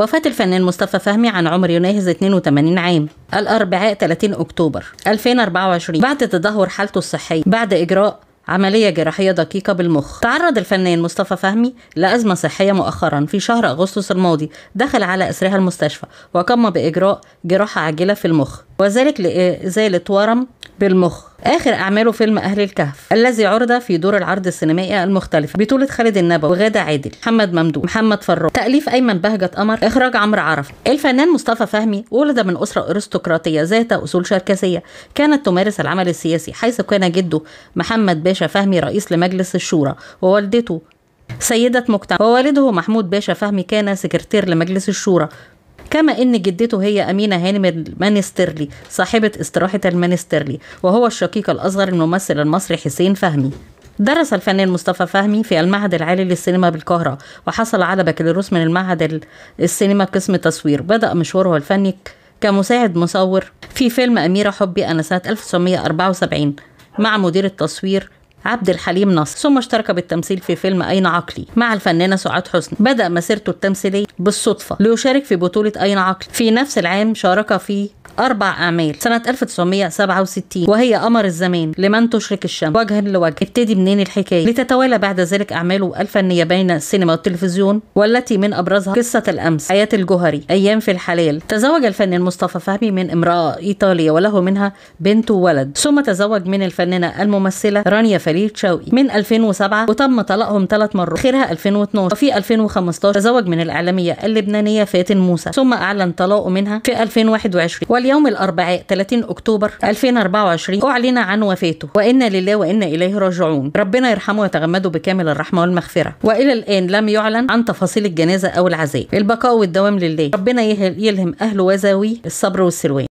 وفاة الفنان مصطفى فهمي عن عمر يناهز 82 عام. الأربعاء 30 أكتوبر 2024 بعد تدهور حالته الصحية بعد إجراء عملية جراحية دقيقة بالمخ تعرض الفنان مصطفى فهمي لأزمة صحية مؤخرا في شهر أغسطس الماضي دخل على أسرها المستشفى وقام بإجراء جراحة عاجلة في المخ. وذلك لإزالة ورم بالمخ. آخر أعماله فيلم أهل الكهف الذي عرض في دور العرض السينمائي المختلفة بطولة خالد النبوي وغادة عادل محمد ممدوح محمد فراج تأليف أيمن بهجة قمر إخراج عمرو عرف. الفنان مصطفى فهمي ولد من أسرة أرستقراطية ذات أصول شركسية كانت تمارس العمل السياسي حيث كان جده محمد باشا فهمي رئيس لمجلس الشورى ووالدته سيدة مجتمع ووالده محمود باشا فهمي كان سكرتير لمجلس الشورى. كما إن جدته هي أمينة هانم المانسترلي صاحبة استراحة المانسترلي وهو الشقيق الأصغر الممثل المصري حسين فهمي. درس الفنان مصطفى فهمي في المعهد العالي للسينما بالقاهرة وحصل على بكالوريوس من المعهد السينما قسم تصوير. بدأ مشواره الفني كمساعد مصور في فيلم أميرة حبي أنا سنة 1974 مع مدير التصوير عبد الحليم نصر ثم اشترك بالتمثيل في فيلم أين عقلي مع الفنانة سعاد حسني. بدأ مسيرته التمثيلية بالصدفة ليشارك في بطولة أين عقلي. في نفس العام شارك في أربع أعمال سنة 1967 وهي قمر الزمان لمن تشرك الشمس. وجها لوجه. ابتدي منين الحكاية؟ لتتوالى بعد ذلك أعماله الفنية بين السينما والتلفزيون والتي من أبرزها قصة الأمس حياة الجوهري أيام في الحلال. تزوج الفنان مصطفى فهمي من امرأة إيطالية وله منها بنت وولد. ثم تزوج من الفنانة الممثلة رانيا فريد شوقي من 2007 وتم طلاقهم ثلاث مرات آخرها 2012 وفي 2015 تزوج من الإعلامية اللبنانية فاتن موسى. ثم أعلن طلاقه منها في 2021 واليوم الأربعاء 30 أكتوبر 2024 أعلن عن وفاته. وإنا لله وإنا إليه راجعون. ربنا يرحمه ويتغمده بكامل الرحمة والمغفرة. وإلى الآن لم يعلن عن تفاصيل الجنازة أو العزاء البقاء والدوام لله. ربنا يلهم أهله وزاويه الصبر والسلوان.